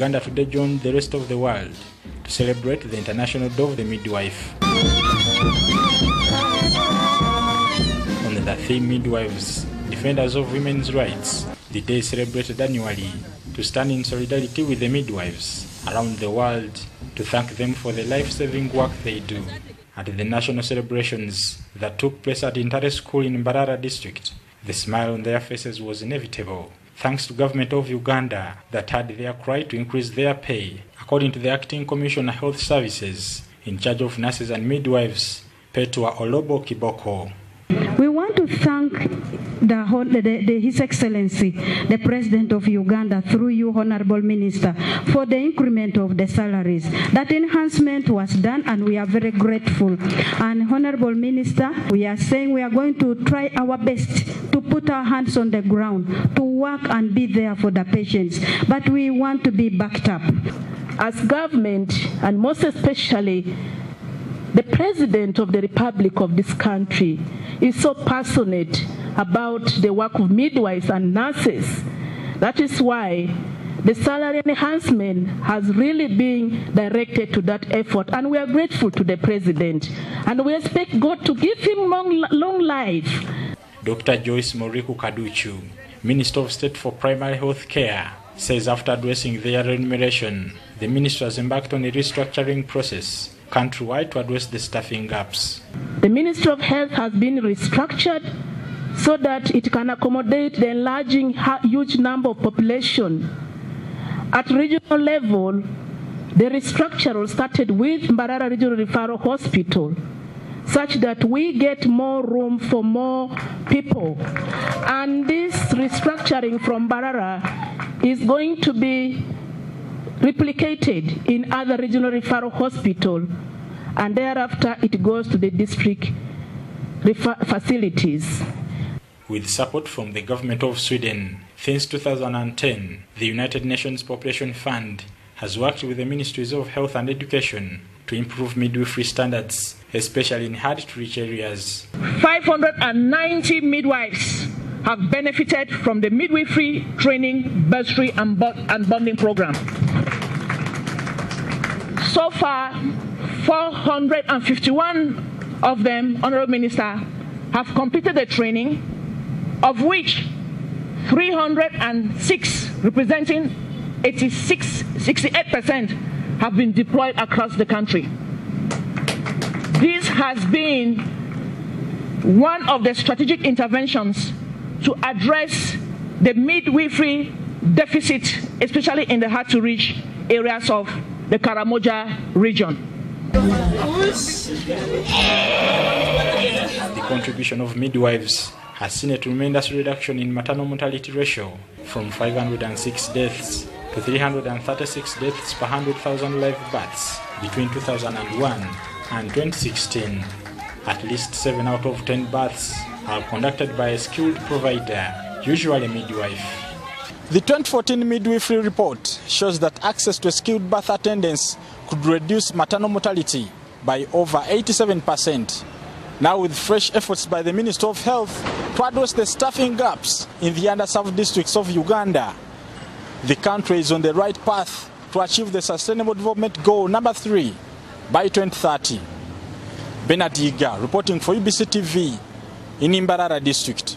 Uganda today joined the rest of the world to celebrate the International Day of the Midwife. On the theme Midwives, Defenders of Women's Rights, the day celebrated annually to stand in solidarity with the midwives around the world to thank them for the life-saving work they do. At the national celebrations that took place at Ntare School in Mbarara district, the smile on their faces was inevitable, thanks to government of Uganda that had their cry to increase their pay. According to the Acting Commissioner Health Services, in charge of nurses and midwives, Petua Olobo Kiboko. We want to thank the, the, the, His Excellency, the President of Uganda, through you, Honorable Minister, for the increment of the salaries. That enhancement was done, and we are very grateful. And Honorable Minister, we are saying we are going to try our best to put our hands on the ground, to work and be there for the patients. But we want to be backed up. As government, and most especially the President of the Republic of this country, is so passionate about the work of midwives and nurses. That is why the salary enhancement has really been directed to that effort, and we are grateful to the President. And we expect God to give him long, long life. Dr. Joyce Moriku Kaducu, Minister of State for Primary Health Care, says after addressing their remuneration, the minister has embarked on a restructuring process countrywide to address the staffing gaps. The Ministry of Health has been restructured so that it can accommodate the enlarging huge number of population. At regional level, the restructure started with Mbarara Regional Referral Hospital such that we get more room for more people. And this restructuring from Mbarara is going to be replicated in other regional referral hospital and thereafter it goes to the district facilities. With support from the government of Sweden, since 2010, the United Nations Population Fund has worked with the Ministries of Health and Education to improve midwifery standards, especially in hard to reach areas. 590 midwives have benefited from the midwifery training, bursary, and, bo- and bonding program. So far, 451 of them, Honorable Minister, have completed the training, of which 306, representing 86, 68%, have been deployed across the country. This has been one of the strategic interventions to address the midwifery deficit, especially in the hard to reach areas of the Karamoja region. The contribution of midwives has seen a tremendous reduction in maternal mortality ratio from 506 deaths to 336 deaths per 100,000 live births between 2001 and 2016. At least 7 out of 10 births are conducted by a skilled provider, usually a midwife. The 2014 midwifery report shows that access to skilled birth attendance could reduce maternal mortality by over 87%. Now, with fresh efforts by the Minister of Health to address the staffing gaps in the underserved districts of Uganda, the country is on the right path to achieve the Sustainable Development Goal number three by 2030. Bernard Iga reporting for UBC TV in Imbarara district.